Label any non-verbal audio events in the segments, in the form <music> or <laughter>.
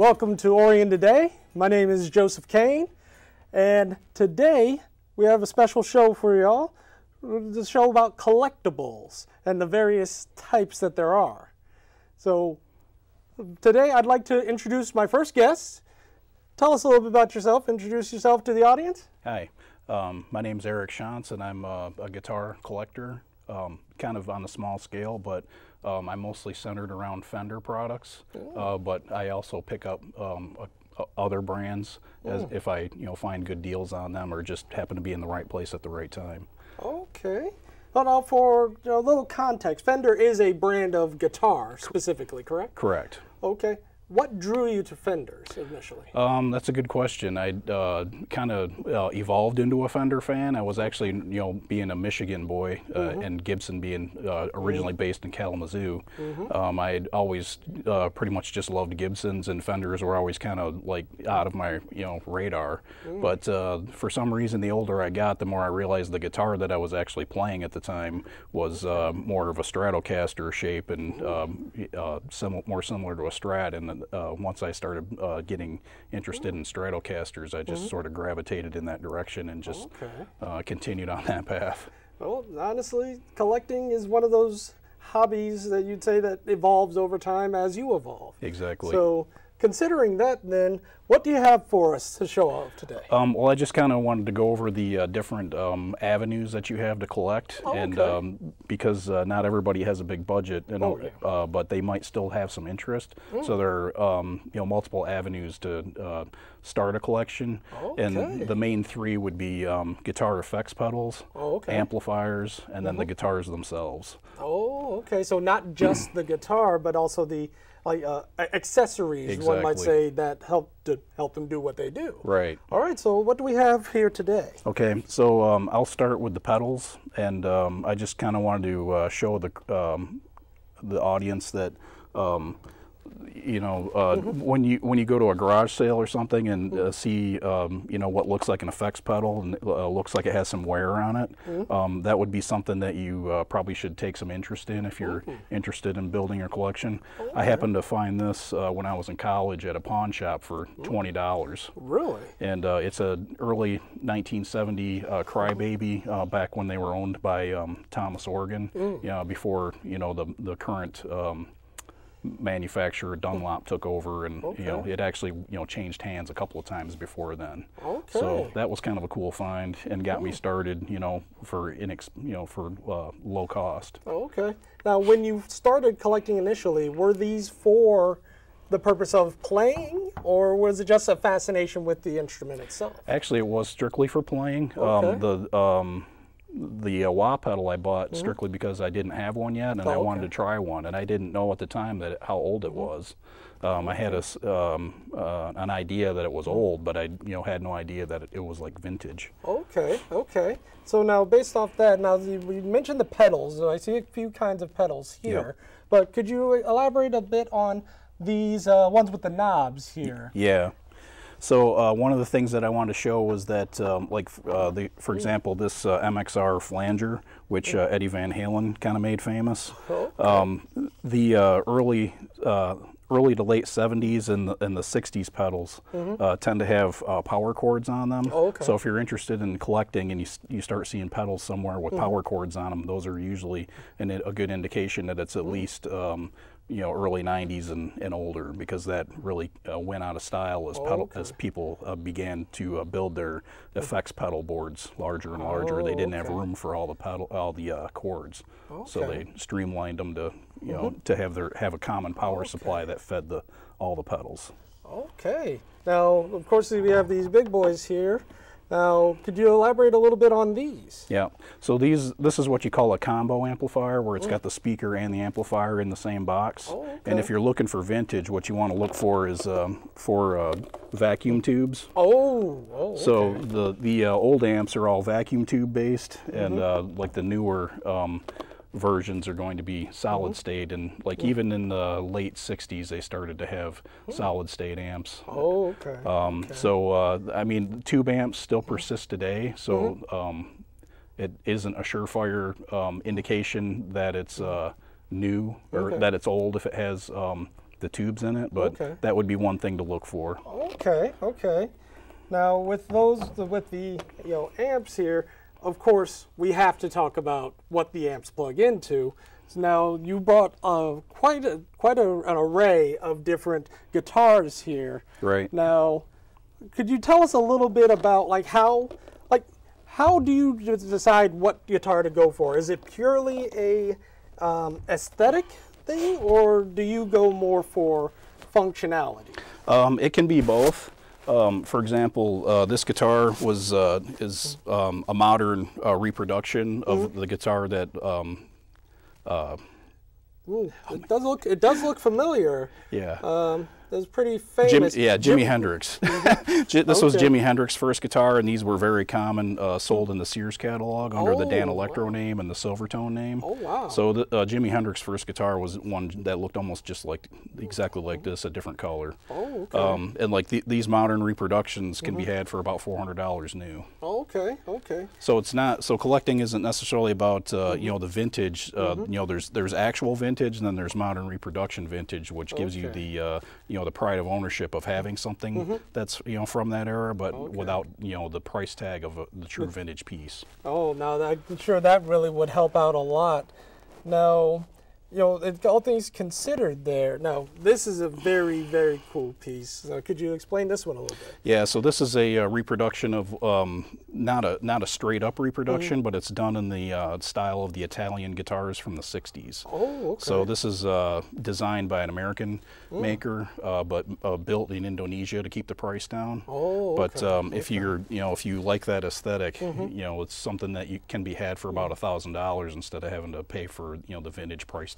welcome to Orion Today. My name is Joseph Cain, and today we have a special show for y'all. The show about collectibles and the various types that there are. So, today I'd like to introduce my first guest. Tell us a little bit about yourself. Introduce yourself to the audience. Hi, um, my name's Eric Shonts, and I'm a, a guitar collector, um, kind of on a small scale, but um, I'm mostly centered around Fender products. Uh, but I also pick up um, a, a- other brands as if I, you know, find good deals on them or just happen to be in the right place at the right time. Okay. Well, now for you know, a little context, Fender is a brand of guitar specifically, correct? Correct. Okay. What drew you to Fenders initially? Um, that's a good question. I uh, kind of uh, evolved into a Fender fan. I was actually, you know, being a Michigan boy uh, and Gibson being uh, originally based in Kalamazoo. Um, I always uh, pretty much just loved Gibsons, and Fenders were always kind of like out of my, you know, radar. But uh, for some reason, the older I got, the more I realized the guitar that I was actually playing at the time was uh, more of a Stratocaster shape and um, uh, more similar to a Strat. And uh, once I started uh, getting interested in Stratocasters, I just sort of gravitated in that direction and just Okay. uh, continued on <laughs> that path. Well, honestly, collecting is one of those hobbies that you'd say that evolves over time as you evolve. Exactly. So, considering that, then, what do you have for us to show off today? Um, well, I just kind of wanted to go over the uh, different um, avenues that you have to collect, Oh, and okay. um, because uh, not everybody has a big budget, Oh, yeah. uh, but they might still have some interest. So there are um, you know multiple avenues to uh, start a collection, Okay. and the main three would be um, guitar effects pedals, Oh, okay. amplifiers, and then the guitars themselves. Oh, okay. So not just the guitar, but also the like uh, a- accessories, one might say, that help to help them do what they do. Right. All right. So what do we have here today? Okay, so um, I'll start with the pedals, and um, I just kind of wanted to uh, show the um, the audience that um, you know uh, when you when you go to a garage sale or something and uh, see um, you know what looks like an effects pedal and uh, looks like it has some wear on it, um, that would be something that you uh, probably should take some interest in if you're interested in building your collection. I happened to find this uh, when I was in college at a pawn shop for twenty dollars. Really? and uh, it's a early 1970 uh, Crybaby uh, back when they were owned by um, Thomas Organ, you know, before you know the the current um, manufacturer Dunlop took over, and you know it actually you know changed hands a couple of times before then. Okay. So that was kind of a cool find and got me started, you know, for inex- you know for uh, low cost. Oh, okay. Now, when you started collecting initially, were these for the purpose of playing, or was it just a fascination with the instrument itself? Actually, it was strictly for playing. Okay. Um, the um, the uh, wah pedal I bought strictly because I didn't have one yet, and I Oh, wanted okay. to try one, and I didn't know at the time that how old it was. Um, I had a um, uh, an idea that it was old, but I you know had no idea that it, it was like vintage. Okay, okay. So now, based off that, now the, we mentioned the pedals. I see a few kinds of pedals here, but could you elaborate a bit on these uh, ones with the knobs here? Yeah. So uh, one of the things that I wanted to show was that, um, like, uh, the, for example, this uh, MXR flanger, which uh, Eddie Van Halen kind of made famous. Um, the uh, early, uh, early to late 70s and the, and the 60s pedals uh, tend to have uh, power cords on them. Oh, okay. So if you're interested in collecting and you, you start seeing pedals somewhere with power cords on them, those are usually an, a good indication that it's at least um, you know early 90s and, and older because that really uh, went out of style as pedal as people uh, began to uh, build their effects pedal boards larger and larger. they Oh, didn't have room for all the pedal all the uh, cords, so they streamlined them to you know to have their have a common power supply that fed the all the pedals. Okay. Now, of course, we have these big boys here. Now, could you elaborate a little bit on these? Yeah. So these this is what you call a combo amplifier where it's got the speaker and the amplifier in the same box. Oh, And if you're looking for vintage, what you want to look for is um, for uh, vacuum tubes. Oh, oh. So okay. the the uh, old amps are all vacuum tube based, and Mm-hmm. uh, like the newer um, versions are going to be solid Mm-hmm. state. And like even in the late '60s, they started to have solid state amps. Oh, okay. Um, So uh, I mean, tube amps still persist today. So Mm-hmm. um, it isn't a surefire um, indication that it's uh, new or Okay. that it's old if it has um, the tubes in it, but Okay. that would be one thing to look for. Okay, okay. Now with those, with the you know amps here, of course we have to talk about what the amps plug into. So now you brought uh, quite a quite a, an array of different guitars here. Right. Now, could you tell us a little bit about like how like how do you decide what guitar to go for? Is it purely a um, aesthetic thing, or do you go more for functionality? Um, it can be both. Um, for example, uh, this guitar was uh, is um, a modern uh, reproduction of Mm-hmm. the guitar that um, Ooh, it does look it does look familiar. yeah. It's pretty Jim, famous. yeah, Jimi Jim- Hendrix. <laughs> Ji- this was Jimi Hendrix's first guitar, and these were very common, uh, sold in the Sears catalog under the Dan Oh, Electro wow. name and the Silvertone name. Oh wow. So the, uh, Jimi Hendrix's first guitar was one that looked almost just like, exactly like this, a different color. oh okay. Um, and like the, these modern reproductions can be had for about four hundred dollars new. okay. Okay. So it's not so collecting isn't necessarily about uh, you know the vintage. Uh, You know there's there's actual vintage and then there's modern reproduction vintage, which gives you the uh, you know the pride of ownership of having something mm-hmm. that's you know from that era, but without you know the price tag of a, the true mm. vintage piece. Oh, now that, I'm sure that really would help out a lot. Now, you know, it, all things considered, there. Now, this is a very, very cool piece. Uh, could you explain this one a little bit? Yeah, so this is a uh, reproduction of um, not a not a straight up reproduction, Mm-hmm. but it's done in the uh, style of the Italian guitars from the '60s. Oh, okay. So this is uh, designed by an American Mm. maker, uh, but uh, built in Indonesia to keep the price down. Oh, But okay, Mm-hmm. um, if you're, you know, if you like that esthetic you know, it's something that you can be had for about a thousand dollars instead of having to pay for, you know, the vintage price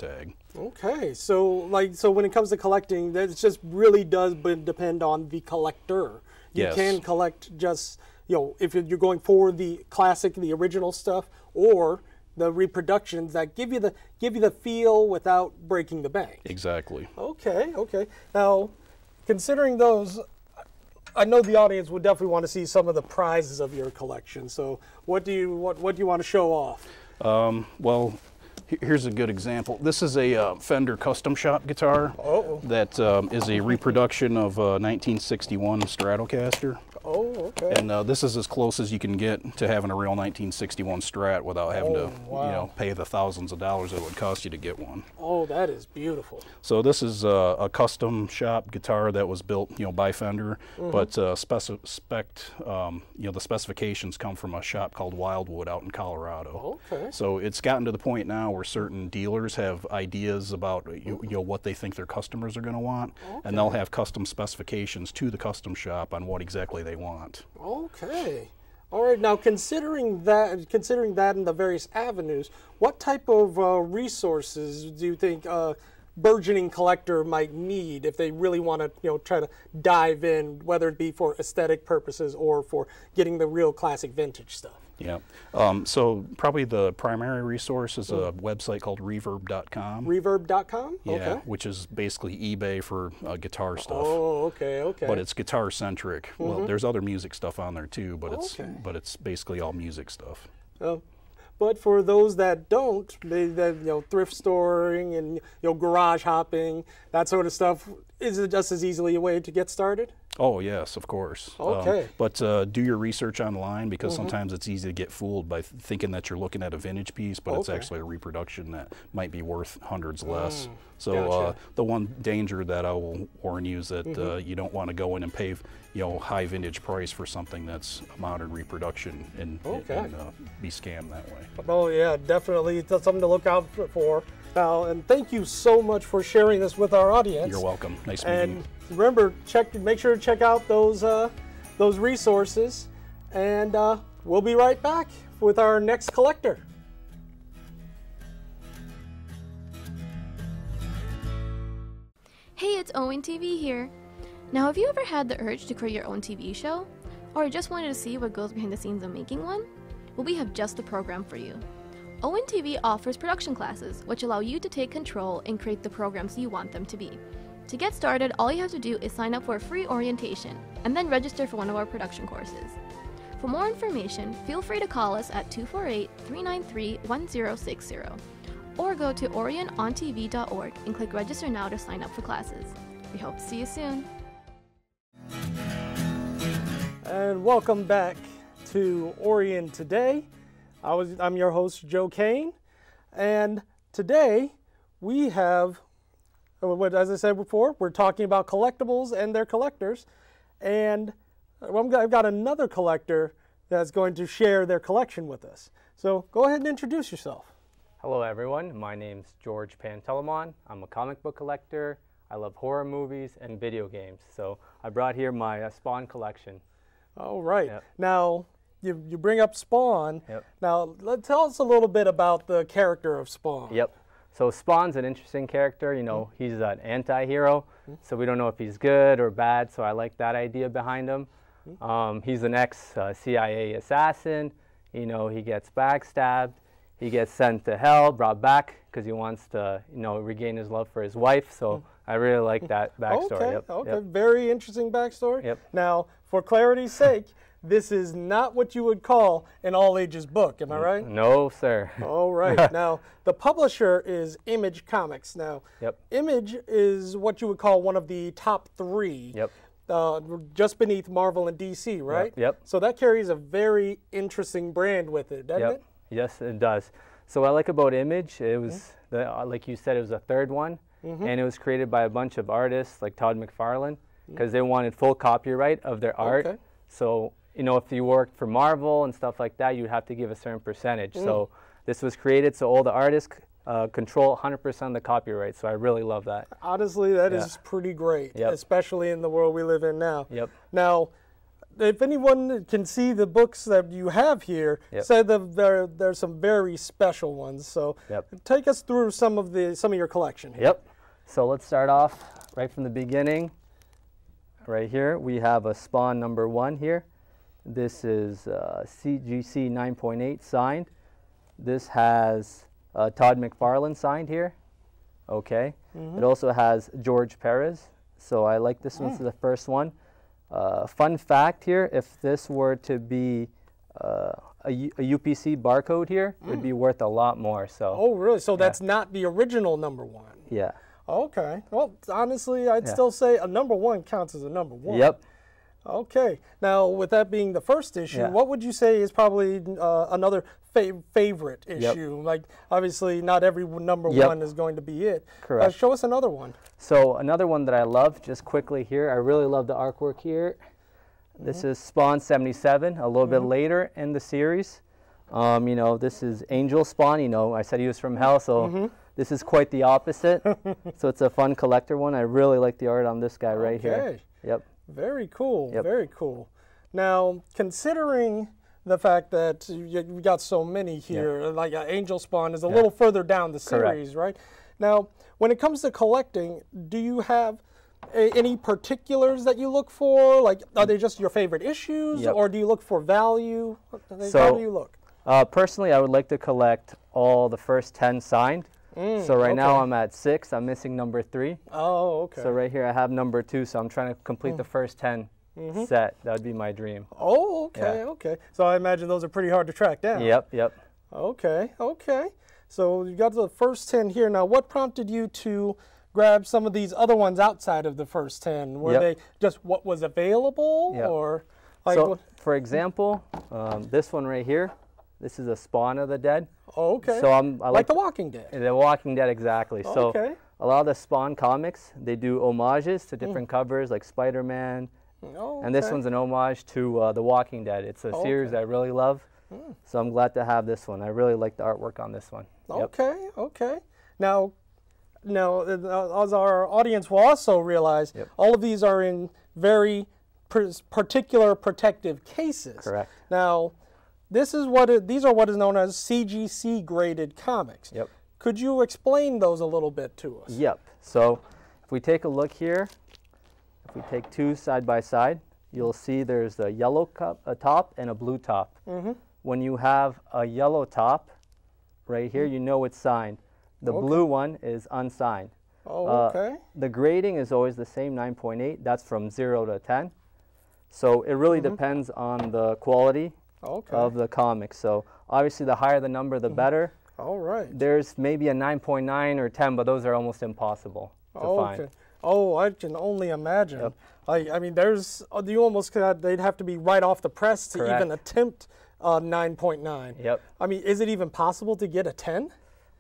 Okay, so like, so when it comes to collecting, that just really does b- depend on the collector. You Yes. can collect just, you know, if you're going for the classic, the original stuff, or the reproductions that give you the give you the feel without breaking the bank. Exactly. Okay, okay. Now, considering those, I know the audience would definitely want to see some of the prizes of your collection. So, what do you what what do you want to show off? Um, well, he- here's a good example. This is a uh, Fender Custom Shop guitar Oh. that um, is a reproduction of a 1961 Stratocaster. Oh, okay. And uh, this is as close as you can get to having a real 1961 Strat without having Oh, to, wow. you know, pay the thousands of dollars it would cost you to get one. oh, that is beautiful. So this is uh, a custom shop guitar that was built, you know, by Fender, Mm-hmm. but uh, spec, um, you know, the specifications come from a shop called Wildwood out in Colorado. Okay. So it's gotten to the point now where certain dealers have ideas about you, you know what they think their customers are going to want, and they'll have custom specifications to the custom shop on what exactly they want. Okay. All right. Now, considering that, considering that in the various avenues, what type of uh, resources do you think a burgeoning collector might need if they really want to, you know, try to dive in, whether it be for aesthetic purposes or for getting the real classic vintage stuff? Yeah. Um, so probably the primary resource is a website called Reverb.com. Reverb.com. yeah, Okay. which is basically eBay for uh, guitar stuff. Oh, okay, okay. but it's guitar centric. Well, there's other music stuff on there too, but it's Okay. but it's basically all music stuff. Uh, but for those that don't, they, that you know, thrift storing and you know, garage hopping, that sort of stuff, is it just as easily a way to get started? Oh yes, of course. Um, Okay. but uh, do your research online because sometimes it's easy to get fooled by th- thinking that you're looking at a vintage piece, but it's actually a reproduction that might be worth hundreds less. So gotcha. uh, the one danger that I will warn you is that uh, you don't want to go in and pay, you know, high vintage price for something that's a modern reproduction and, Okay. and uh, be scammed that way. Oh yeah, definitely. That's something to look out for. Now, and thank you so much for sharing this with our audience. You're welcome. Nice meeting you. Remember, check. Make sure to check out those uh, those resources, and uh, we'll be right back with our next collector. Hey, it's ONTV here. Now, have you ever had the urge to create your own TV show? Or just wanted to see what goes behind the scenes of making one? Well, we have just the program for you. ONTV offers production classes, which allow you to take control and create the programs you want them to be. To get started, all you have to do is sign up for a free orientation and then register for one of our production courses. For more information, feel free to call us at 248 393 1060 or go to orionontv.org and click register now to sign up for classes. We hope to see you soon. And welcome back to Orion Today. I was, I'm your host, Joe Cain. And today we have, as I said before, we're talking about collectibles and their collectors. And go- I've got another collector that's going to share their collection with us. So go ahead and introduce yourself. Hello everyone, my name's George Pantelimon. I'm a comic book collector. I love horror movies and video games. So I brought here my uh, Spawn collection. All right. Yep. Now, you, you bring up Spawn. Yep. Now, let, tell us a little bit about the character of Spawn. Yep. So Spawn's an interesting character. You know, mm. he's an anti-hero, mm. so we don't know if he's good or bad. So I like that idea behind him. Mm. Um, he's an ex-CIA uh, assassin. You know, he gets backstabbed. He gets sent to hell, brought back because he wants to, you know, regain his love for his wife. So I really like that backstory. Okay, Yep, okay, yep. very interesting backstory. Yep. Now, for clarity's sake, this is not what you would call an all ages book, am I right? No, sir. <laughs> All right. now, the publisher is Image Comics. Now, Yep. Image is what you would call one of the top three. Yep. Uh, just beneath Marvel and DC, right? yep. So that carries a very interesting brand with it, doesn't Yep. it? Yes, it does. So what I like about Image, it was the, uh, like you said, it was a third one, and it was created by a bunch of artists like Todd McFarlane because they wanted full copyright of their art. Okay. So you know, if you worked for Marvel and stuff like that, you'd have to give a certain percentage. So this was created so all the artists uh, control 100% of the copyright. So I really love that. Honestly, that is Yeah. pretty great, Yep. especially in the world we live in now. Yep. Now, if anyone can see the books that you have here, Yep. say that there there's some very special ones. So Yep. take us through some of the some of your collection. Here. Yep. So let's start off right from the beginning. Right here, we have a spawn number one here. This is uh, CGC 9.8 signed. This has uh, Todd McFarlane signed here. Okay. It also has George Perez. So I like this one. This the first one. Uh, fun fact here: if this were to be uh, a, U- a UPC barcode here, it'd be worth a lot more. So Oh, really? So that's not the original number one. yeah. Okay. Well, honestly, I'd still say a number one counts as a number one. Yep. Okay. Now, with that being the first issue, Yeah. what would you say is probably uh, another fa- favorite issue? Like, obviously, not every number Yep. one is going to be it. Uh, Correct. show us another one. So another one that I love, just quickly here, I really love the artwork here. This is Spawn 77, a little bit later in the series. Um, you know, this is Angel Spawn. You know, I said he was from hell, so this is quite the opposite. <laughs> so it's a fun collector one. I really like the art on this guy right here. Okay. Yep. Very cool. Yep. Very cool. Now, considering the fact that you, we got so many here, like uh, Angel Spawn is a little further down the Correct. series, right? Now, when it comes to collecting, do you have a, any particulars that you look for? Like, are they just your favorite issues, Yep. or do you look for value? Like, How So- do you look? Uh, personally, I would like to collect all the first 10 signed. Mm, so right now. I'm at six. I'm missing number three. Oh, okay. So right here I have number two. So I'm trying to complete the mm. first 10 mm-hmm. set. That would be my dream. oh, okay, Yeah. okay. So I imagine those are pretty hard to track down. Yep, yep. Okay, okay. So you got the first 10 here. Now, what prompted you to grab some of these other ones outside of the first 10? Were Yep. they just what was available Yep. or like so, what- for example, um, this one right here, this is a Spawn of the Dead. oh, okay. So I'm I like, like The Walking Dead. The Walking Dead exactly. So Okay. a lot of the Spawn comics, they do homages to different covers like Spider-Man, Oh, and this one's an homage to uh, The Walking Dead. It's a series Okay. I really love. So I'm glad to have this one. I really like the artwork on this one. Yep. Okay, okay. Now, now, uh, as our audience will also realize, Yep. all of these are in very particular protective cases. Correct. Now, this is what it, these are what is known as CGC graded comics. Yep. Could you explain those a little bit to us? Yep. So if we take a look here, if we take two side by side, you'll see there's a yellow cup, a top and a blue top. Mm-hmm. When you have a yellow top right here, you know it's signed. The blue one is unsigned. Oh, Uh, okay. The grading is always the same, 9.8. That's from 0 to 10. So it really depends on the quality Okay. of the comics. So obviously, the higher the number, the better. All right. There's maybe a 9.9 or 10, but those are almost impossible to Oh, find. Oh, I can only imagine. Like, I mean, there's uh, you almost got they'd have to be right off the press to even Correct. attempt uh, 9.9. Yep. I mean, is it even possible to get a 10?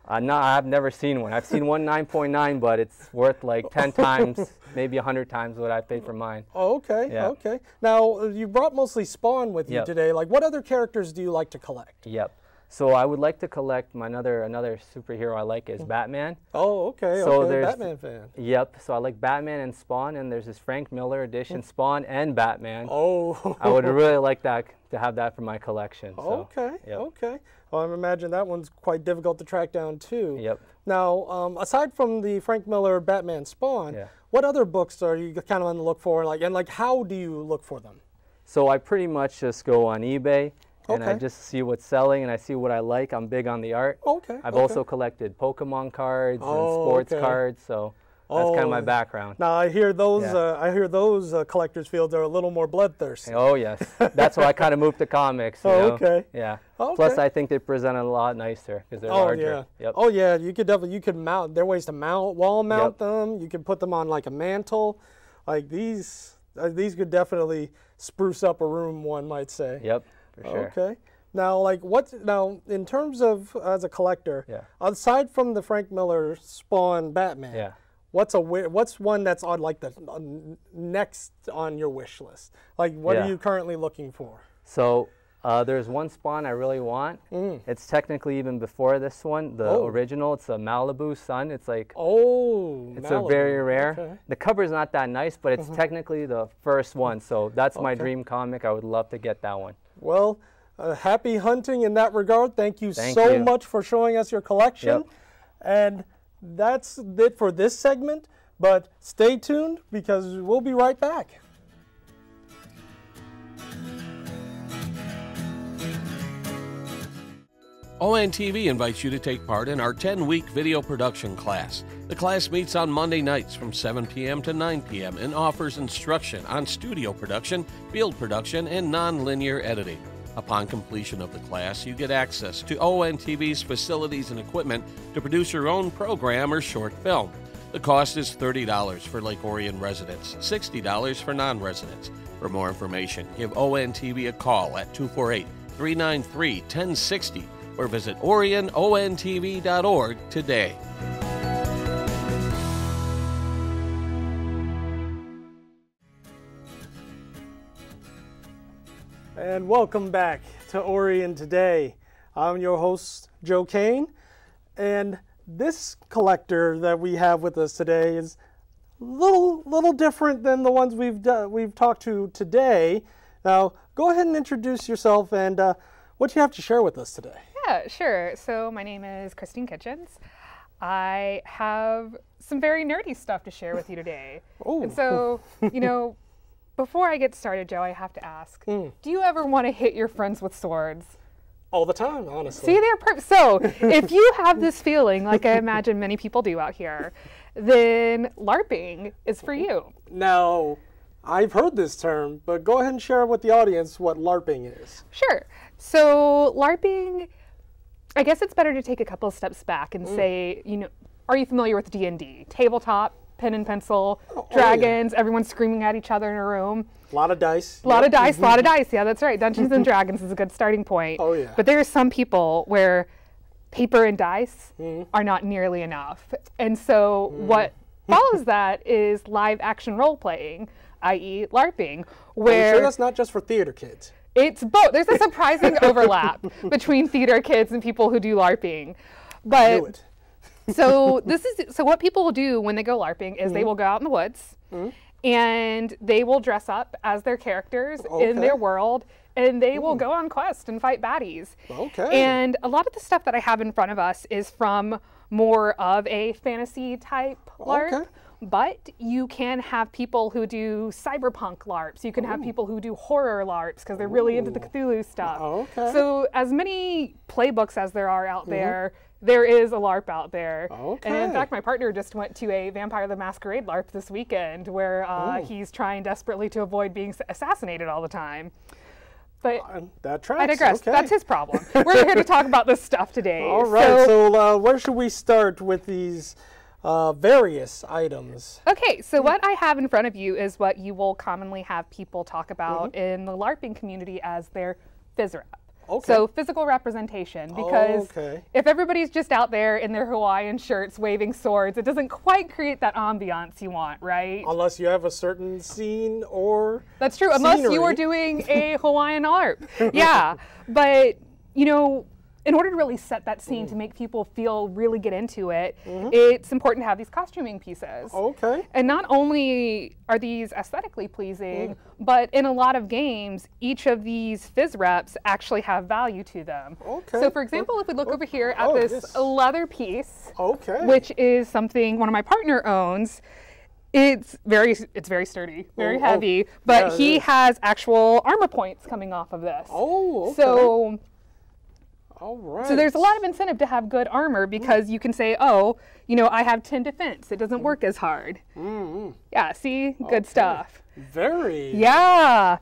Uh, no, I've never seen one. I've seen one <laughs> 9.9, but it's worth like 10 <laughs> times, maybe 100 times what I paid for mine. Oh, okay. Yeah. Okay. Now uh, you brought mostly Spawn with you Yep. today. Like, what other characters do you like to collect? Yep. So I would like to collect my another another superhero I like is Batman. Oh, okay. So okay. there's- Batman fan. Yep. So I like Batman and Spawn, and there's this Frank Miller edition Spawn and Batman. Oh. I would <laughs> really like that to have that for my collection. So, Okay. Yep. Okay. Well, I imagine that one's quite difficult to track down too. Yep. Now, um, aside from the Frank Miller Batman Spawn, Yeah. what other books are you kind of on the look for? Like, and like, how do you look for them? So I pretty much just go on eBay and I just see what's selling and I see what I like. I'm big on the art. Okay. I've okay. also collected Pokemon cards Oh, and sports okay. cards, so that's kind of my Oh. background. Now I hear those. Yeah. Uh, I hear those uh, collectors' fields are a little more bloodthirsty. Oh yes, that's why I kind of moved to comics. <laughs> You Oh, know? okay. Yeah. Okay. Plus, I think they present a lot nicer because they're Oh larger. yeah. Yep. Oh yeah. You could definitely. You could mount. There are ways to mount, wall mount them. You could put them on like a mantle. Like these. Uh, these could definitely spruce up a room. One might say. Yep. For sure. Okay. Now, like, what now in terms of as a collector? Yeah. Aside from the Frank Miller Spawn Batman. Yeah. What's a what's one that's on like the on next on your wish list? Like, what Yeah. are you currently looking for? So uh, there's one spawn I really want. It's technically even before this one, the Mm. Oh. original. It's a Malibu Sun. It's like Oh, It's a very rare. Okay. Mm-hmm. The cover's not that nice, but it's technically the first one. So that's my dream comic. I would love to get that one. Well, uh, happy hunting in that regard. Thank you Thank so you. much for showing us your collection. Yep. And that's it for this segment. But stay tuned because we'll be right back. ONTV invites you to take part in our 10 week video production class. The class meets on Monday nights from 7 p.m. to 9 p.m. and offers instruction on studio production, field production, and non linear editing. Upon completion of the class, you get access to ONTV's facilities and equipment to produce your own program or short film. The cost is $30 for Lake Orion residents, $60 for non residents. For more information, give ONTV a call at 248 393 1060 or visit OrionONTV.org today. And welcome back to Orion Today. I'm your host, Joe Cain. And this collector that we have with us today is a little, little different than the ones we've, we've talked to today. Now, go ahead and introduce yourself and uh, what you have to share with us today. Yeah, sure. So my name is Christine Kitchens. I have some very nerdy stuff to share with you today. Oh. And so, you know, <laughs> before I get started, Joe, I have to ask, Hmm. do you ever want to hit your friends with swords? All the time, honestly. See, they're per- so. if you have this feeling, like I imagine many people do out here, then LARPing is for you. Now, I've heard this term, but go ahead and share with the audience what LARPing is. Sure. So LARPing, I guess it's better to take a couple of steps back and mm. say, you know, are you familiar with D and D? Tabletop, pen and pencil, oh, oh, yeah. dragons, everyone screaming at each other in a room. A lot of dice. A lot of dice, a lot of mm-hmm. dice. Yeah, that's right. Dungeons and <laughs> Dragons is a good starting point. Oh, yeah. But there are some people where paper and dice Mm-hmm. are not nearly enough. And so mm. what <laughs> follows that is live action role playing, i.e., LARPing, Are you where sure that's not just for theater kids? It's both. There's a surprising <laughs> overlap between theater kids and people who do LARPing. But it. <laughs> so this is so what people will do when they go LARPing is Mm-hmm. they will go out in the woods and they will dress up as their characters in their world and they will go on quest and fight baddies. Okay. And a lot of the stuff that I have in front of us is from more of a fantasy type LARP. Okay. But you can have people who do cyberpunk LARPs. You can have people who do horror LARPs because they're really into the Cthulhu stuff. Okay. So, as many playbooks as there are out there, there is a LARP out there. Okay. And in fact, my partner just went to a Vampire the Masquerade LARP this weekend where uh, he's trying desperately to avoid being assassinated all the time. But And that tracks. I digress. Okay. That's his problem. We're here to talk about this stuff today. <laughs> All right. So, uh, where should we start with these uh, various items? Okay, so what I have in front of you is what you will commonly have people talk about Mm-hmm. in the LARPing community as their phys. Okay. So physical representation, because Okay. if everybody's just out there in their Hawaiian shirts waving swords, it doesn't quite create that ambiance you want, right? Unless you have a certain scene or That's true, unless you are doing a <laughs> Hawaiian LARP. Yeah, <laughs> but you know, in order to really set that scene Mm. to make people feel really get into it, it's important to have these costuming pieces. Mm-hmm. Okay. And not only are these aesthetically pleasing, Mm. but in a lot of games, each of these phys reps actually have value to them. Okay. So, for example, if we look over here at oh, this yes. leather piece, Okay. which is something one of my partner owns. It's very it's very sturdy, very Oh, oh, heavy, but yeah, he has actual armor points coming off of this. Oh, okay. So All right. so there's a lot of incentive to have good armor because you can say, "Oh, you know, I have 10 defense. It doesn't work as hard." Mm-hmm. Yeah, see? Good stuff. very. Yeah.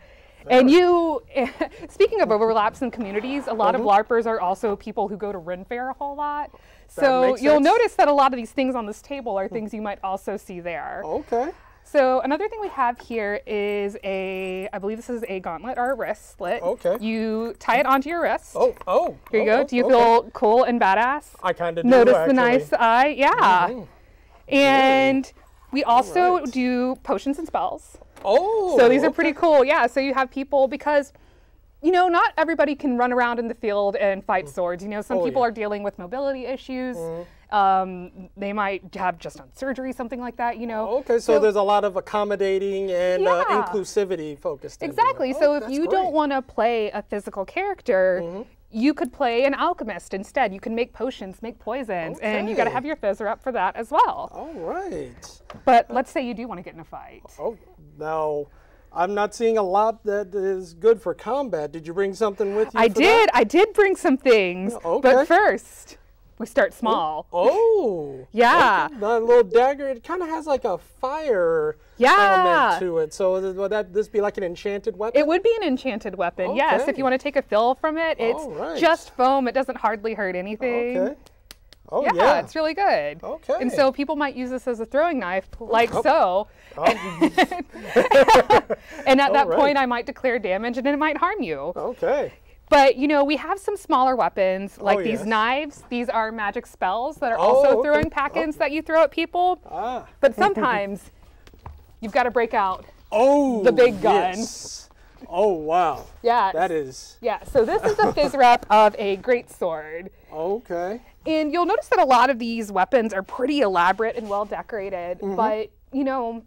And you, <laughs> speaking of overlaps in communities, a lot of LARPers are also people who go to Ren Fair a whole lot. So you'll sense. notice that a lot of these things on this table are things you might also see there. Okay. So another thing we have here is a, I believe this is a gauntlet or a wristlet. Okay. You tie it onto your wrist. Oh, oh. Here you oh, go. Do you okay. feel cool and badass? I kind of do. Notice actually. the nice eye. Yeah. Mm-hmm. And we also right. do potions and spells. Oh. So these are pretty cool. Yeah. So you have people because, you know, not everybody can run around in the field and fight mm. swords. You know, some Oh, people yeah. are dealing with mobility issues. Mm-hmm. Um, they might have just done surgery, something like that. You know. Okay, so, there's a lot of accommodating and uh, inclusivity focused. into it. Exactly. Oh, so if you great. Don't want to play a physical character, you could play an alchemist instead. You can make potions, make poisons, and you got to have your phys rep for that as well. All right. But let's say you do want to get in a fight. Oh, now I'm not seeing a lot that is good for combat. Did you bring something with you? I did. that? I did bring some things. okay. But first, we start oh, small. Oh. Yeah. okay. The little dagger. It kind of has like a fire Yeah. element to it. So would that this be like an enchanted weapon? It would be an enchanted weapon, yes. If you want to take a fill from it, it's Alright. just foam. It doesn't hardly hurt anything. Okay. Oh Yeah, yeah. it's really good. Okay. And so people might use this as a throwing knife, like Oh. so. Oh, <laughs> And at that Alright. point, I might declare damage and it might harm you. okay. But you know, we have some smaller weapons like Oh, these knives. These are magic spells that are Oh, also okay. throwing pack-ins that you throw at people. Ah. But sometimes <laughs> you've got to break out. Oh. The big guns. yes. Oh wow. Yeah. That is Yeah. So this is a phys rep <laughs> of a great sword. okay. And you'll notice that a lot of these weapons are pretty elaborate and well decorated, Mm-hmm. but you know,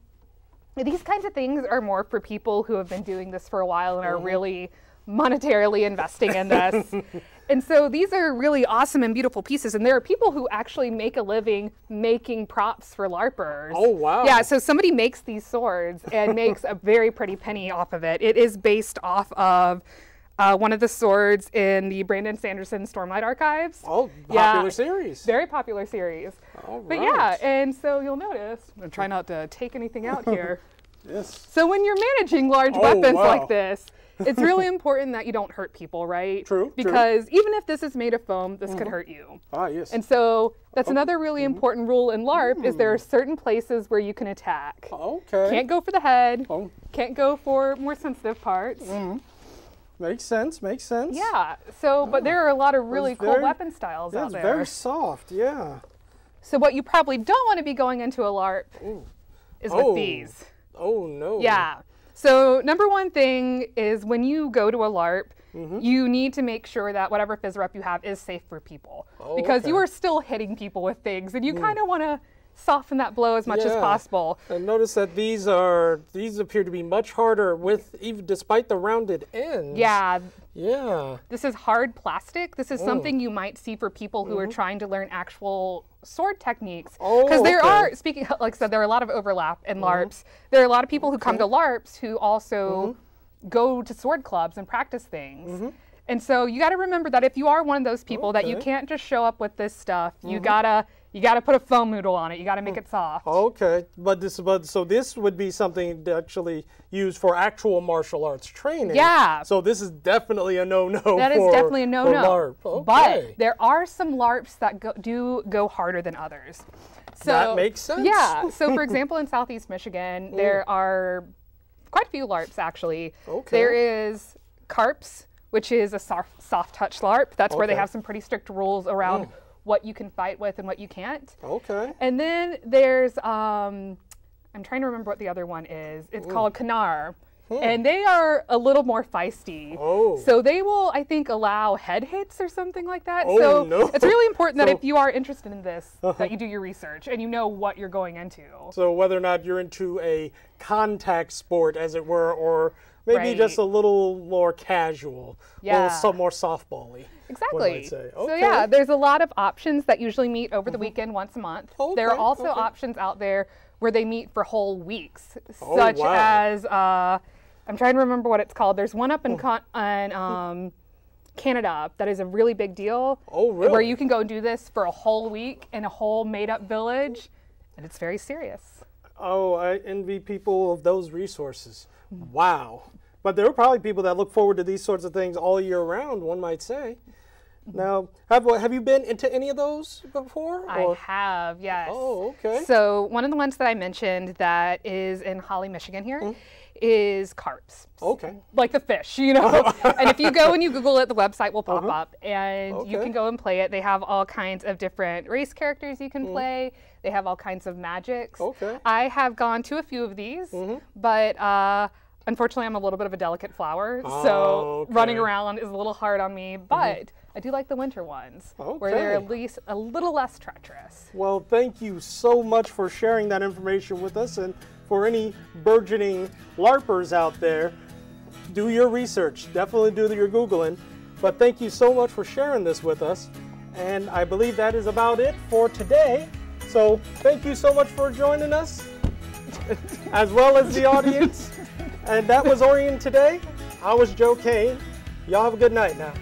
these kinds of things are more for people who have been doing this for a while and are Mm-hmm. really monetarily investing in this. <laughs> and so these are really awesome and beautiful pieces. And there are people who actually make a living making props for LARPers. Oh, wow. Yeah, so somebody makes these swords and <laughs> makes a very pretty penny off of it. It is based off of uh, one of the swords in the Brandon Sanderson Stormlight Archives. Oh, Yeah. popular series. Very popular series. All But right. yeah, and so you'll notice, I'm gonna try not to take anything out here. <laughs> Yes. so when you're managing large Oh, weapons wow. like this, <laughs> it's really important that you don't hurt people, right? True, true. Because even if this is made of foam, this could hurt you. Ah yes. And so that's another Mm-hmm. really important rule in LARP is there are certain places where you can attack. okay. Can't go for the head. Oh. Can't go for more sensitive parts. Mm. Makes sense. Makes sense. Yeah. So, but there are a lot of really cool very- weapon styles out It's there. very soft. Yeah. So what you probably don't want to be going into a LARP is with Oh. these. Oh no. Yeah. So number one thing is when you go to a LARP, Mm-hmm. you need to make sure that whatever phys rep you have is safe for people. because you Oh, okay. Mm. are still hitting people with things and you kind of want to soften that blow as much as possible. And notice that these are these appear to be much harder with even despite the rounded ends. Yeah, Yeah. this is hard plastic. This is Oh. something you might see for people who are trying to learn actual sword techniques. Mm-hmm. Oh, Because there okay. Mm-hmm. are, speaking, <laughs> like I said, there are a lot of overlap in LARPs. There are a lot of people who come to LARPs who also go to sword clubs and practice things. And so you got to remember that if you are one of those people that you Mm-hmm. Okay. Mm-hmm. can't just show up with this stuff, you gotta You got to put a foam noodle on it. You got to make it soft. Okay, but this, but so this would be something to actually used for actual martial arts training. Yeah. So this is definitely a no-no. That is for- definitely a no-no. Okay. But there are some LARPs that go, do go harder than others. So That makes sense. Mm. Yeah. <laughs> So for example, in Southeast Michigan, there are quite a few LARPs actually. Okay. There is CARPS, which is a soft, soft touch LARP. That's where they Mm. have some pretty strict rules around what you can fight with and what you can't. Okay. And then there's, um, I'm trying to remember what the other one is. It's called Kanar. And they are a little more feisty. Oh. So they will, I think, allow head hits or something like that. Oh, so no. it's really important that <laughs> So- Uh-huh. if you are interested in this, that you do your research and you know what you're going into. So whether or not you're into a contact sport, as it were, or maybe Right. just a little more casual, a little some more softbally. Exactly. say. So yeah, there's a lot of options that usually meet over the weekend once a month. there are also okay. options out there where they meet for whole weeks, Oh, such wow. as uh, I'm trying to remember what it's called. There's one up in con- in um, Canada that is a really big deal. Oh, Where you can go do this for a whole week in a whole made-up village, and it's very serious. Oh, I envy people of those resources. Wow. But there are probably people that look forward to these sorts of things all year round, one might say. Now, have, have you been into any of those before? I or- have, yes. Oh, okay. So one of the ones that I mentioned that is in Holly, Michigan here, is carps. Hmm. Okay. Like the fish, you know. <laughs> and if you go and you Google it, the website will pop up, and you Uh-huh. Can go and play it. They have all kinds of different race characters you Hmm. can play. They have all kinds of magics. Okay. I have gone to a few of these, but. Uh, Unfortunately, I'm a little bit of a delicate flower, so Oh, running okay. Mm-hmm. around is a little hard on me. But I do like the winter ones, where they're at least a little less treacherous. Well, thank you so much for sharing that information with us. And for any burgeoning LARPers out there, do your research. Definitely do your Googling. But thank you so much for sharing this with us. And I believe that is about it for today. So thank you so much for joining us, <laughs> as well as the audience. And that was Orion today. I was Joe Cain. Y'all have a good night now.